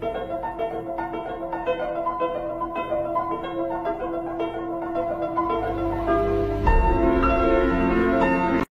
Thank you.